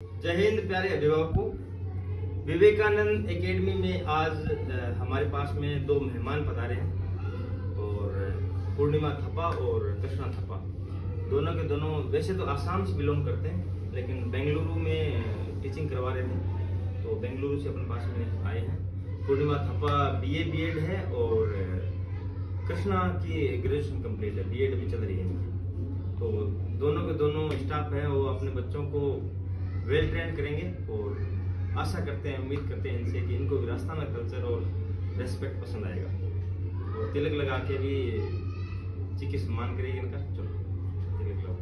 जय हिंद प्यारे अभिभावकों। विवेकानंद एकेडमी में आज हमारे पास में दो मेहमान पधारे हैं, और पूर्णिमा थप्पा और कृष्णा थप्पा। दोनों के दोनों वैसे तो आसाम से बिलोंग करते हैं, लेकिन बेंगलुरु में टीचिंग करवा रहे थे तो बेंगलुरु से अपने पास में आए हैं। पूर्णिमा थप्पा बीए बीएड है, और कृष्णा की ग्रेजुएशन कंप्लीट है बीएड भी चल रही है। तो दोनों के दोनों स्टाफ हैं, वो अपने बच्चों को वेल ट्रेंड करेंगे और आशा करते हैं, उम्मीद करते हैं इनसे कि इनको भी राजस्थान का कल्चर और रेस्पेक्ट पसंद आएगा। और तिलक लगा के भी चिकित्सा के सम्मान करेगी इनका। चलो, तिलक लगा